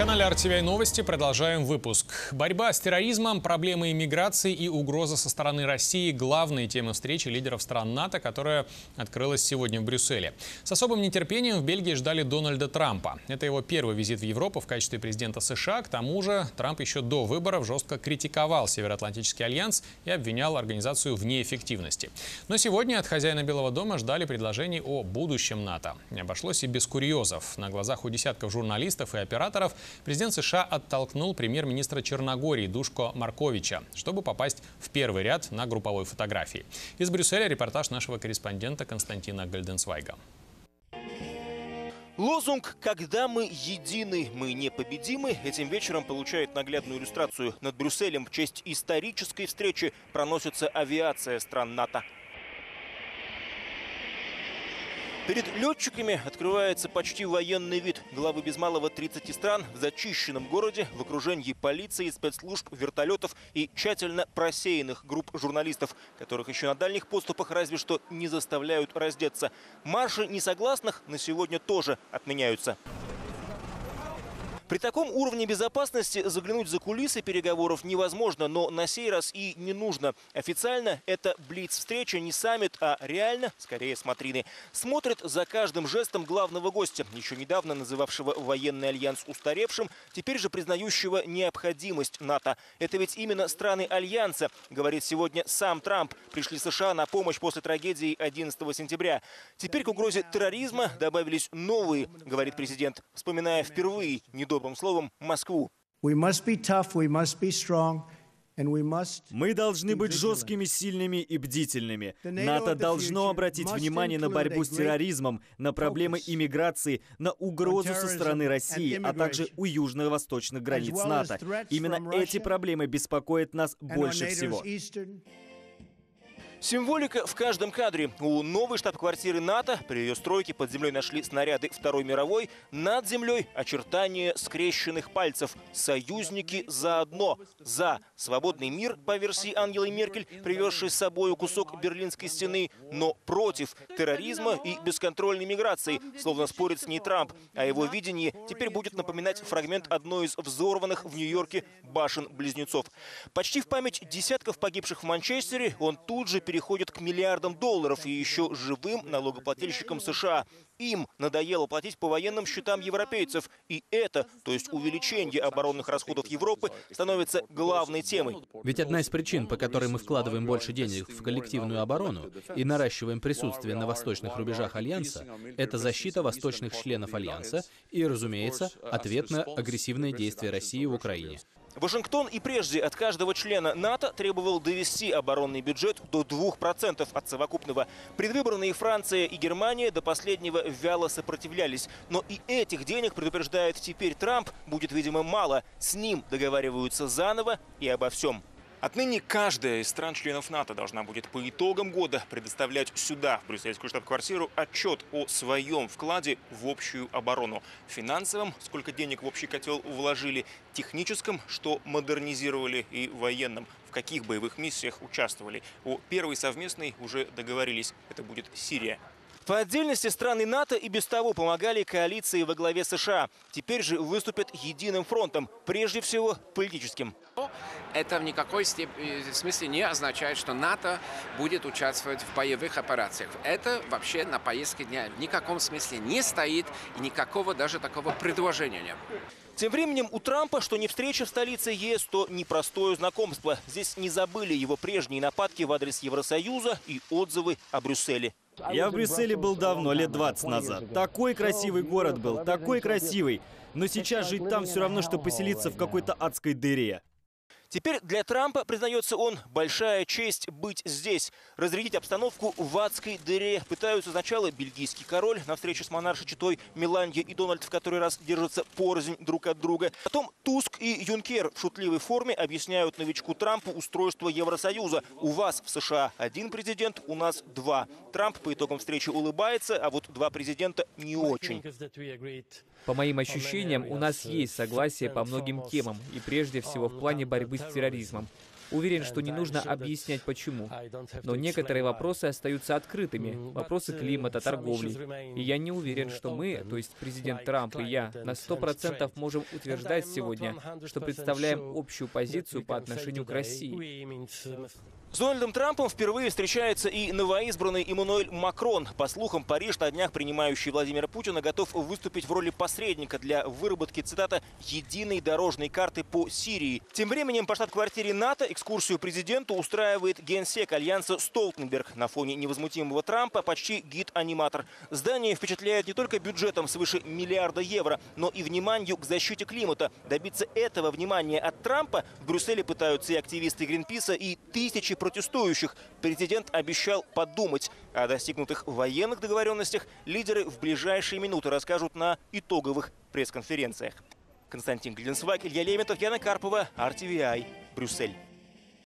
канале RTVI Новости продолжаем выпуск. Борьба с терроризмом, проблемы иммиграции и угроза со стороны России – главные темы встречи лидеров стран НАТО, которая открылась сегодня в Брюсселе. С особым нетерпением в Бельгии ждали Дональда Трампа. Это его первый визит в Европу в качестве президента США. К тому же Трамп еще до выборов жестко критиковал Североатлантический альянс и обвинял организацию в неэффективности. Но сегодня от хозяина Белого дома ждали предложений о будущем НАТО. Не обошлось и без курьезов. На глазах у десятков журналистов и операторов – президент США оттолкнул премьер-министра Черногории Душко Марковича, чтобы попасть в первый ряд на групповой фотографии. Из Брюсселя репортаж нашего корреспондента Константина Гальденсвайга. Лозунг «Когда мы едины, мы непобедимы» этим вечером получает наглядную иллюстрацию. Над Брюсселем в честь исторической встречи проносится авиация стран НАТО. Перед летчиками открывается почти военный вид. Главы без малого 30 стран в зачищенном городе в окружении полиции, спецслужб, вертолетов и тщательно просеянных групп журналистов, которых еще на дальних поступах разве что не заставляют раздеться. Марши несогласных на сегодня тоже отменяются. При таком уровне безопасности заглянуть за кулисы переговоров невозможно, но на сей раз и не нужно. Официально это Блиц-встреча, не саммит, а реально, скорее, смотрины. Смотрит за каждым жестом главного гостя, еще недавно называвшего военный альянс устаревшим, теперь же признающего необходимость НАТО. Это ведь именно страны альянса, говорит сегодня сам Трамп, пришли США на помощь после трагедии 11 сентября. Теперь к угрозе терроризма добавились новые, говорит президент, вспоминая впервые недобрые добрым словом Москву. Мы должны быть жесткими, сильными и бдительными. НАТО должно обратить внимание на борьбу с терроризмом, на проблемы иммиграции, на угрозу со стороны России, а также у южно-восточных границ НАТО. Именно эти проблемы беспокоят нас больше всего. Символика в каждом кадре. У новой штаб-квартиры НАТО при ее стройке под землей нашли снаряды Второй мировой. Над землей очертания скрещенных пальцев. Союзники заодно. За свободный мир, по версии Ангелы Меркель, привезший с собой кусок Берлинской стены, но против терроризма и бесконтрольной миграции, словно спорит с ней Трамп. А его видение теперь будет напоминать фрагмент одной из взорванных в Нью-Йорке башен-близнецов. Почти в память десятков погибших в Манчестере он тут же переходят к миллиардам долларов и еще живым налогоплательщикам США. Им надоело платить по военным счетам европейцев. И это, то есть увеличение оборонных расходов Европы, становится главной темой. Ведь одна из причин, по которой мы вкладываем больше денег в коллективную оборону и наращиваем присутствие на восточных рубежах Альянса, это защита восточных членов Альянса и, разумеется, ответ на агрессивные действия России в Украине. Вашингтон и прежде от каждого члена НАТО требовал довести оборонный бюджет до 2% от совокупного. Предвыборные Франция и Германия до последнего вяло сопротивлялись. Но и этих денег, предупреждает теперь Трамп, будет, видимо, мало. С ним договариваются заново и обо всем. Отныне каждая из стран-членов НАТО должна будет по итогам года предоставлять сюда, в брюссельскую штаб-квартиру, отчет о своем вкладе в общую оборону. Финансовом, сколько денег в общий котел вложили, техническом, что модернизировали, и военном, в каких боевых миссиях участвовали. О первой совместной уже договорились. Это будет Сирия. По отдельности страны НАТО и без того помогали коалиции во главе США. Теперь же выступят единым фронтом, прежде всего политическим. Это в никакой э, смысле не означает, что НАТО будет участвовать в боевых операциях. Это вообще на поездке дня в никаком смысле не стоит и никакого даже такого предложения нет. Тем временем у Трампа, что не встреча в столице ЕС, то непростое знакомство. Здесь не забыли его прежние нападки в адрес Евросоюза и отзывы о Брюсселе. Я в Брюсселе был давно, лет 20 назад. Такой красивый город был, такой красивый. Но сейчас жить там все равно, что поселиться в какой-то адской дыре. Теперь для Трампа, признается он, большая честь быть здесь. Разрядить обстановку в адской дыре пытаются сначала бельгийский король на встрече с монаршей Читой Меланья и Дональд в который раз держатся порознь друг от друга. Потом Туск и Юнкер в шутливой форме объясняют новичку Трампу устройство Евросоюза. У вас в США один президент, у нас два. Трамп по итогам встречи улыбается, а вот два президента не очень. По моим ощущениям, у нас есть согласие по многим темам, и прежде всего в плане борьбы с терроризмом. Уверен, что не нужно объяснять почему. Но некоторые вопросы остаются открытыми. Вопросы климата, торговли. И я не уверен, что мы, то есть президент Трамп и я, на 100% можем утверждать сегодня, что представляем общую позицию по отношению к России. С Дональдом Трампом впервые встречается и новоизбранный Эммануэль Макрон. По слухам, Париж на днях принимающий Владимира Путина готов выступить в роли посредника для выработки, цитата, «единой дорожной карты по Сирии». Тем временем по штаб-квартире НАТО экскурсию президенту устраивает генсек Альянса Столтенберг. На фоне невозмутимого Трампа почти гид-аниматор. Здание впечатляет не только бюджетом свыше миллиарда евро, но и вниманием к защите климата. Добиться этого внимания от Трампа в Брюсселе пытаются и активисты Гринписа, и тысячи протестующих. Президент обещал подумать. О достигнутых военных договоренностях лидеры в ближайшие минуты расскажут на итоговых пресс-конференциях. Константин Глинсвак, Илья Лементов, Яна Карпова, RTVI, Брюссель.